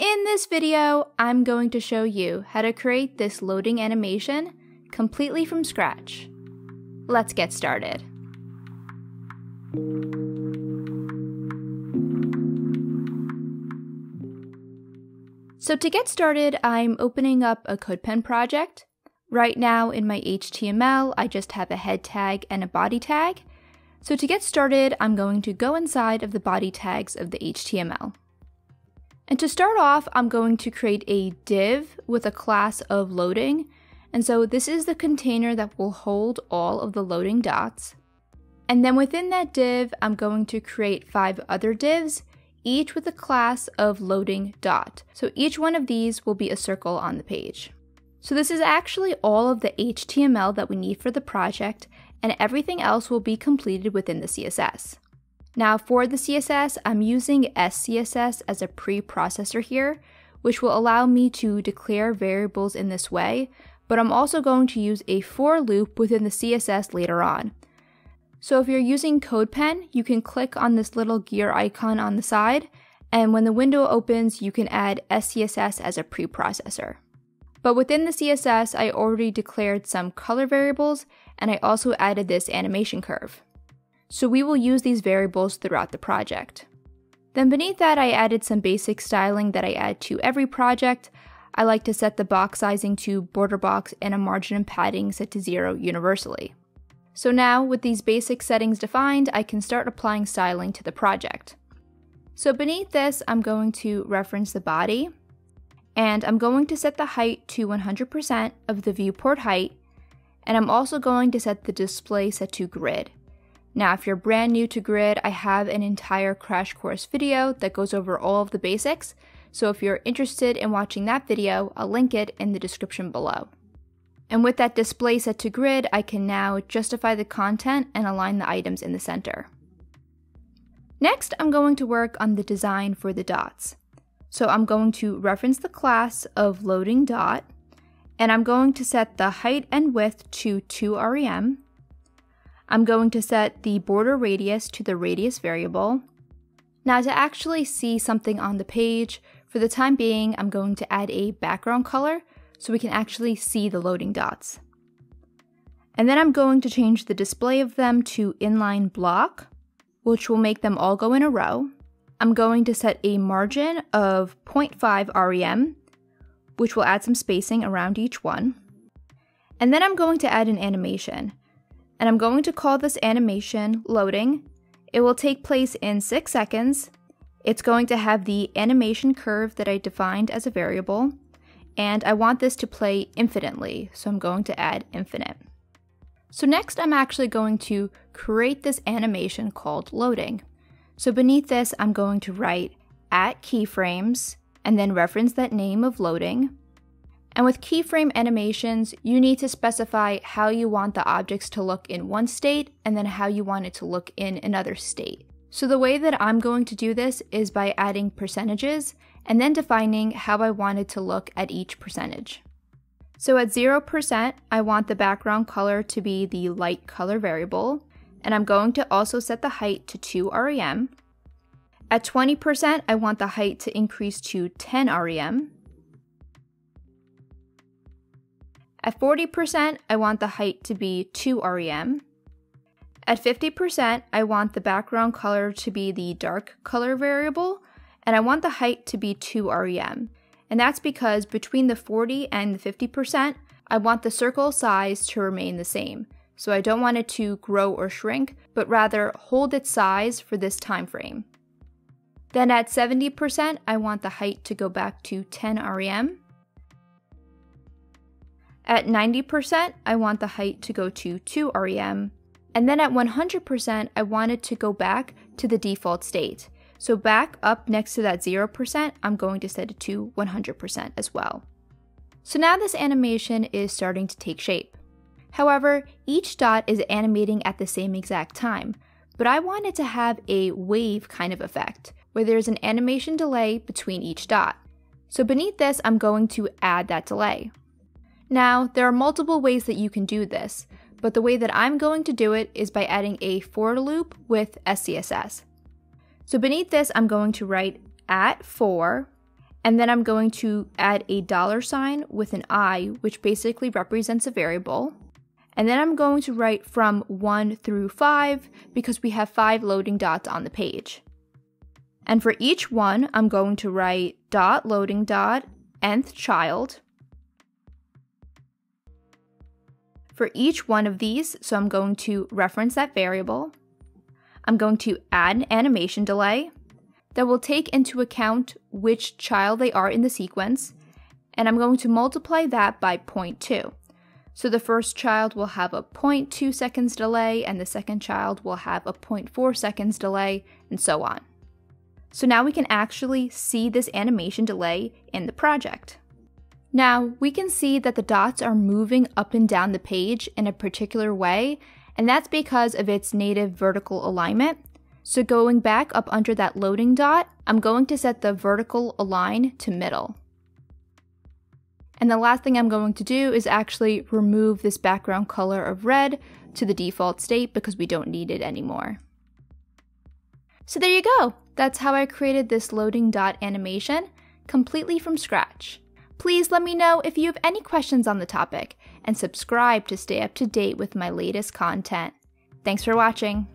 In this video, I'm going to show you how to create this loading animation completely from scratch. Let's get started. So to get started, I'm opening up a CodePen project. Right now in my HTML, I just have a head tag and a body tag. So to get started, I'm going to go inside of the body tags of the HTML. And to start off, I'm going to create a div with a class of loading. And so this is the container that will hold all of the loading dots. And then within that div, I'm going to create five other divs, each with a class of loading dot. So each one of these will be a circle on the page. So this is actually all of the HTML that we need for the project, and everything else will be completed within the CSS. Now for the CSS, I'm using SCSS as a preprocessor here, which will allow me to declare variables in this way, but I'm also going to use a for loop within the CSS later on. So if you're using CodePen, you can click on this little gear icon on the side, and when the window opens, you can add SCSS as a preprocessor. But within the CSS, I already declared some color variables, and I also added this animation curve so we will use these variables throughout the project. Then beneath that, I added some basic styling that I add to every project. I like to set the box sizing to border box and a margin and padding set to zero universally. So now, with these basic settings defined, I can start applying styling to the project. So beneath this, I'm going to reference the body, and I'm going to set the height to 100% of the viewport height, and I'm also going to set the display set to grid. Now, if you're brand new to Grid, I have an entire crash course video that goes over all of the basics, so if you're interested in watching that video, I'll link it in the description below. And with that display set to grid, I can now justify the content and align the items in the center. Next, I'm going to work on the design for the dots. So I'm going to reference the class of loading dot, and I'm going to set the height and width to 2 rem, I'm going to set the border radius to the radius variable. Now to actually see something on the page, for the time being, I'm going to add a background color so we can actually see the loading dots. And then I'm going to change the display of them to inline block, which will make them all go in a row. I'm going to set a margin of 0.5 rem, which will add some spacing around each one. And then I'm going to add an animation and I'm going to call this animation loading. It will take place in 6 seconds. It's going to have the animation curve that I defined as a variable, and I want this to play infinitely, so I'm going to add infinite. So next I'm actually going to create this animation called loading. So beneath this I'm going to write at keyframes and then reference that name of loading and with keyframe animations, you need to specify how you want the objects to look in one state and then how you want it to look in another state. So the way that I'm going to do this is by adding percentages and then defining how I want it to look at each percentage. So at 0%, I want the background color to be the light color variable, and I'm going to also set the height to 2 rem. At 20%, I want the height to increase to 10 rem, At 40%, I want the height to be 2 rem. At 50%, I want the background color to be the dark color variable, and I want the height to be 2 rem. And that's because between the 40 and the 50%, I want the circle size to remain the same. So I don't want it to grow or shrink, but rather hold its size for this time frame. Then at 70%, I want the height to go back to 10 rem. At 90%, I want the height to go to 2 rem. And then at 100%, I want it to go back to the default state. So back up next to that 0%, I'm going to set it to 100% as well. So now this animation is starting to take shape. However, each dot is animating at the same exact time, but I want it to have a wave kind of effect, where there's an animation delay between each dot. So beneath this, I'm going to add that delay. Now, there are multiple ways that you can do this, but the way that I'm going to do it is by adding a for loop with SCSS. So beneath this, I'm going to write at for, and then I'm going to add a dollar sign with an I, which basically represents a variable. And then I'm going to write from 1 through 5 because we have 5 loading dots on the page. And for each one, I'm going to write dot loading dot nth child. For each one of these, so I'm going to reference that variable. I'm going to add an animation delay that will take into account which child they are in the sequence, and I'm going to multiply that by 0.2. So the first child will have a 0.2 seconds delay, and the second child will have a 0.4 seconds delay, and so on. So now we can actually see this animation delay in the project. Now, we can see that the dots are moving up and down the page in a particular way, and that's because of its native vertical alignment. So going back up under that loading dot, I'm going to set the vertical align to middle. And the last thing I'm going to do is actually remove this background color of red to the default state because we don't need it anymore. So there you go. That's how I created this loading dot animation completely from scratch. Please let me know if you have any questions on the topic and subscribe to stay up to date with my latest content. Thanks for watching.